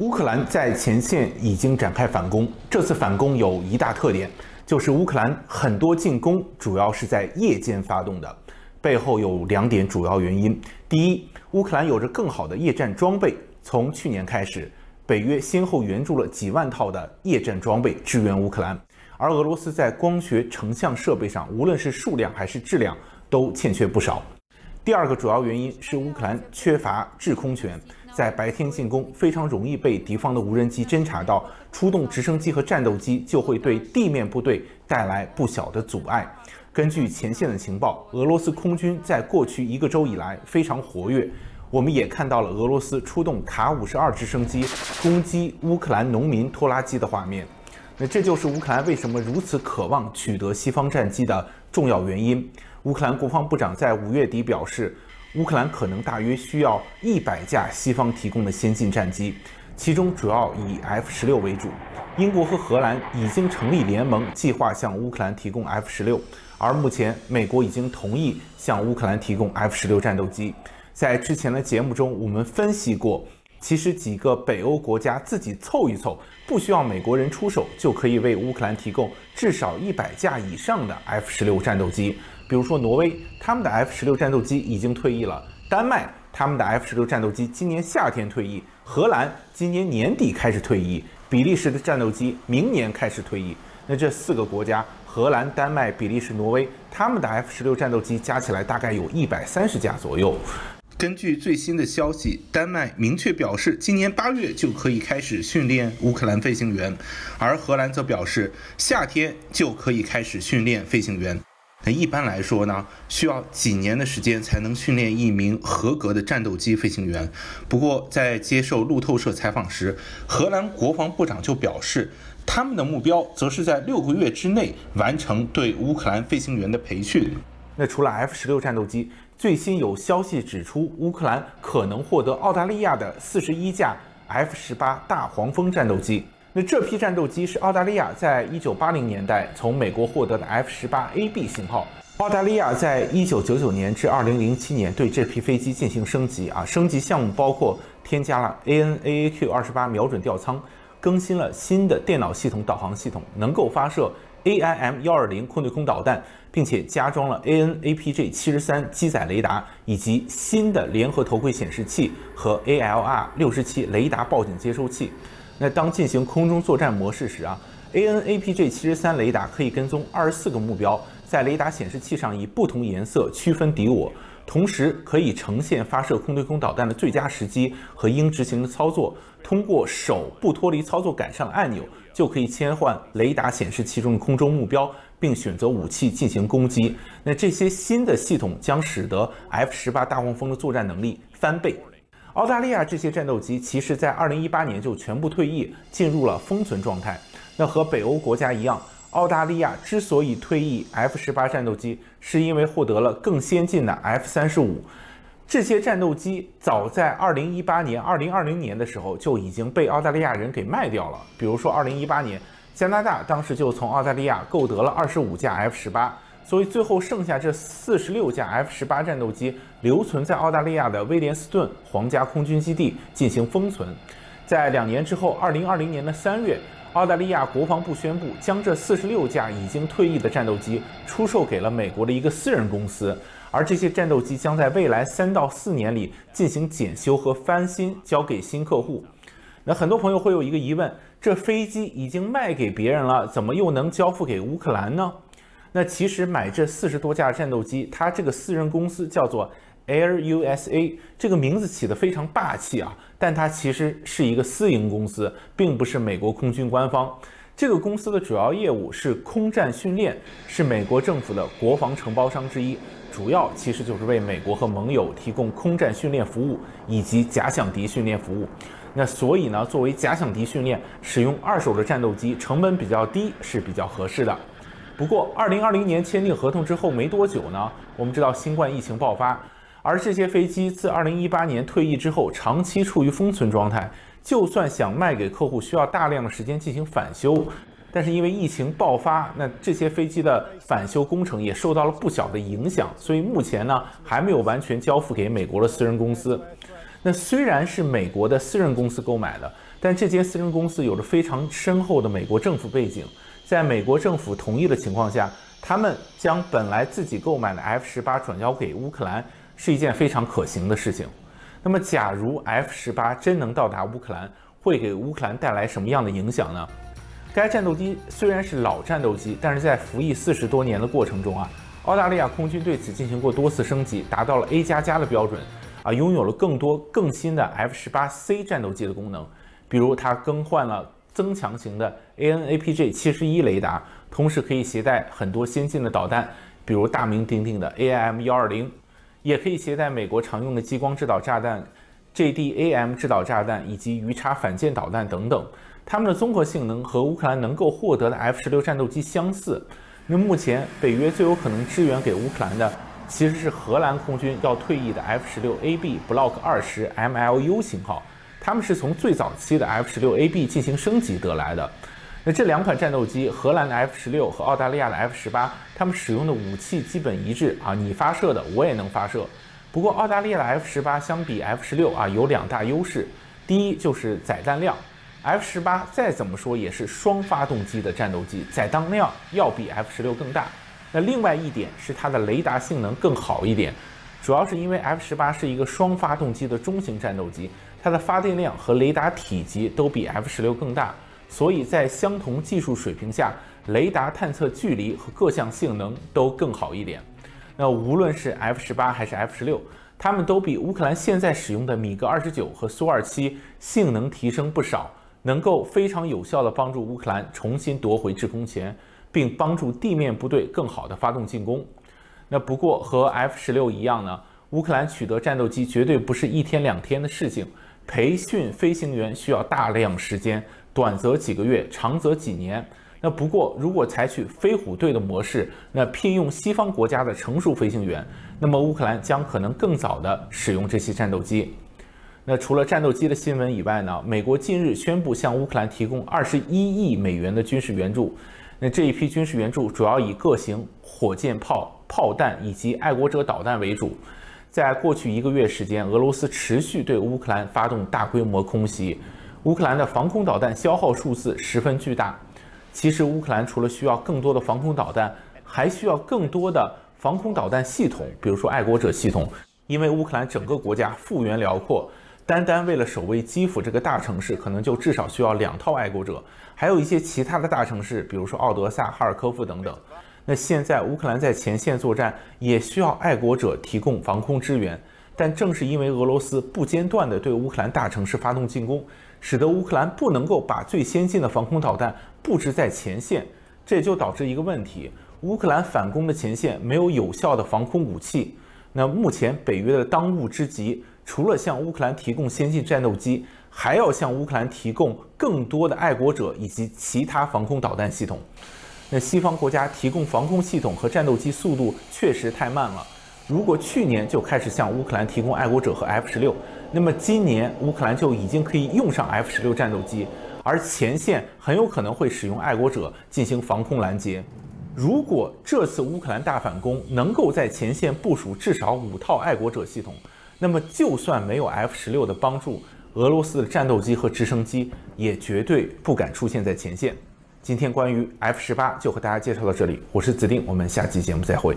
乌克兰在前线已经展开反攻，这次反攻有一大特点，就是乌克兰很多进攻主要是在夜间发动的，背后有两点主要原因。第一，乌克兰有着更好的夜战装备，从去年开始，北约先后援助了几万套的夜战装备支援乌克兰，而俄罗斯在光学成像设备上，无论是数量还是质量，都欠缺不少。第二个主要原因是乌克兰缺乏制空权，在白天进攻非常容易被敌方的无人机侦察到，出动直升机和战斗机就会对地面部队带来不小的阻碍。根据前线的情报，俄罗斯空军在过去一个周以来非常活跃，我们也看到了俄罗斯出动卡五十二直升机攻击乌克兰农民拖拉机的画面。那这就是乌克兰为什么如此渴望取得西方战机的重要原因。乌克兰国防部长在五月底表示，乌克兰可能大约需要一百架西方提供的先进战机，其中主要以 F 十六为主。英国和荷兰已经成立联盟，计划向乌克兰提供 F 十六，而目前美国已经同意向乌克兰提供 F 十六战斗机。在之前的节目中，我们分析过。其实几个北欧国家自己凑一凑，不需要美国人出手，就可以为乌克兰提供至少一百架以上的 F 十六战斗机。比如说挪威，他们的 F 十六战斗机已经退役了；丹麦，他们的 F 十六战斗机今年夏天退役；荷兰今年年底开始退役；比利时的战斗机明年开始退役。那这四个国家，荷兰、丹麦、比利时、挪威，他们的 F 十六战斗机加起来大概有一百三十架左右。根据最新的消息，丹麦明确表示，今年八月就可以开始训练乌克兰飞行员，而荷兰则表示，夏天就可以开始训练飞行员。那一般来说呢，需要几年的时间才能训练一名合格的战斗机飞行员。不过，在接受路透社采访时，荷兰国防部长就表示，他们的目标则是在六个月之内完成对乌克兰飞行员的培训。那除了 F 十六战斗机，最新有消息指出，乌克兰可能获得澳大利亚的四十一架 F 十八大黄蜂战斗机。那这批战斗机是澳大利亚在一九八零年代从美国获得的 F 十八 AB 型号。澳大利亚在一九九九年至二零零七年对这批飞机进行升级啊，升级项目包括添加了 ANAAQ 二十八瞄准吊舱，更新了新的电脑系统导航系统，能够发射。AIM 幺二零空对空导弹，并且加装了 AN/APG 七十三机载雷达以及新的联合头盔显示器和 ALR 六十七雷达报警接收器。那当进行空中作战模式时啊，AN/APG 七十三雷达可以跟踪二十四个目标，在雷达显示器上以不同颜色区分敌我。同时可以呈现发射空对空导弹的最佳时机和应执行的操作。通过手不脱离操作杆上的按钮，就可以切换雷达显示器中的空中目标，并选择武器进行攻击。那这些新的系统将使得 F 十八大黄蜂的作战能力翻倍。澳大利亚这些战斗机其实在2018年就全部退役，进入了封存状态。那和北欧国家一样。澳大利亚之所以退役 F 十八战斗机，是因为获得了更先进的 F 三十五。这些战斗机早在二零一八年、二零二零年的时候就已经被澳大利亚人给卖掉了。比如说，二零一八年，加拿大当时就从澳大利亚购得了二十五架 F 十八，所以最后剩下这四十六架 F 十八战斗机留存在澳大利亚的威廉斯顿皇家空军基地进行封存。在两年之后，二零二零年的三月。澳大利亚国防部宣布，将这四十六架已经退役的战斗机出售给了美国的一个私人公司，而这些战斗机将在未来三到四年里进行检修和翻新，交给新客户。那很多朋友会有一个疑问：这飞机已经卖给别人了，怎么又能交付给乌克兰呢？那其实买这四十多架战斗机，它这个私人公司叫做。Air USA 这个名字起得非常霸气啊，但它其实是一个私营公司，并不是美国空军官方。这个公司的主要业务是空战训练，是美国政府的国防承包商之一，主要其实就是为美国和盟友提供空战训练服务以及假想敌训练服务。那所以呢，作为假想敌训练，使用二手的战斗机成本比较低，是比较合适的。不过，二零二零年签订合同之后没多久呢，我们知道新冠疫情爆发。而这些飞机自2018年退役之后，长期处于封存状态。就算想卖给客户，需要大量的时间进行返修。但是因为疫情爆发，那这些飞机的返修工程也受到了不小的影响。所以目前呢，还没有完全交付给美国的私人公司。那虽然是美国的私人公司购买的，但这间私人公司有着非常深厚的美国政府背景，在美国政府同意的情况下，他们将本来自己购买的 F 十八转交给乌克兰，是一件非常可行的事情。那么，假如 F 十八真能到达乌克兰，会给乌克兰带来什么样的影响呢？该战斗机虽然是老战斗机，但是在服役四十多年的过程中啊，澳大利亚空军对此进行过多次升级，达到了 A 加加的标准啊，拥有了更多更新的 F 十八 C 战斗机的功能。比如，它更换了增强型的 AN/APG 七十一雷达，同时可以携带很多先进的导弹，比如大名鼎鼎的 AIM 幺二零，也可以携带美国常用的激光制导炸弹、JDAM 制导炸弹以及鱼叉反舰导弹等等。它们的综合性能和乌克兰能够获得的 F 十六战斗机相似。那目前，北约最有可能支援给乌克兰的，其实是荷兰空军要退役的 F 十六 AB Block 二十 MLU 型号。他们是从最早期的 F 十六 AB 进行升级得来的。那这两款战斗机，荷兰的 F 十六和澳大利亚的 F 十八，他们使用的武器基本一致啊，你发射的我也能发射。不过澳大利亚的 F 十八相比 F 十六啊有两大优势，第一就是载弹量，F 十八再怎么说也是双发动机的战斗机，载弹量要比 F 十六更大。那另外一点是它的雷达性能更好一点，主要是因为 F 十八是一个双发动机的中型战斗机。它的发电量和雷达体积都比 F 十六更大，所以在相同技术水平下，雷达探测距离和各项性能都更好一点。那无论是 F 十八还是 F 十六，它们都比乌克兰现在使用的米格二十九和苏二七性能提升不少，能够非常有效地帮助乌克兰重新夺回制空权，并帮助地面部队更好地发动进攻。那不过和 F 十六一样呢，乌克兰取得战斗机绝对不是一天两天的事情。培训飞行员需要大量时间，短则几个月，长则几年。那不过，如果采取飞虎队的模式，那聘用西方国家的成熟飞行员，那么乌克兰将可能更早的使用这些战斗机。那除了战斗机的新闻以外呢？美国近日宣布向乌克兰提供二十一亿美元的军事援助。那这一批军事援助主要以各型火箭炮、炮弹以及爱国者导弹为主。在过去一个月时间，俄罗斯持续对乌克兰发动大规模空袭，乌克兰的防空导弹消耗数字十分巨大。其实，乌克兰除了需要更多的防空导弹，还需要更多的防空导弹系统，比如说爱国者系统。因为乌克兰整个国家幅员辽阔，单单为了守卫基辅这个大城市，可能就至少需要两套爱国者，还有一些其他的大城市，比如说奥德萨、哈尔科夫等等。那现在乌克兰在前线作战也需要爱国者提供防空支援，但正是因为俄罗斯不间断地对乌克兰大城市发动进攻，使得乌克兰不能够把最先进的防空导弹布置在前线，这也就导致一个问题：乌克兰反攻的前线没有有效的防空武器。那目前北约的当务之急，除了向乌克兰提供先进战斗机，还要向乌克兰提供更多的爱国者以及其他防空导弹系统。那西方国家提供防空系统和战斗机速度确实太慢了。如果去年就开始向乌克兰提供爱国者和 F 十六，那么今年乌克兰就已经可以用上 F 十六战斗机，而前线很有可能会使用爱国者进行防空拦截。如果这次乌克兰大反攻能够在前线部署至少五套爱国者系统，那么就算没有 F 十六的帮助，俄罗斯的战斗机和直升机也绝对不敢出现在前线。今天关于 F 十八就和大家介绍到这里，我是子定，我们下期节目再会。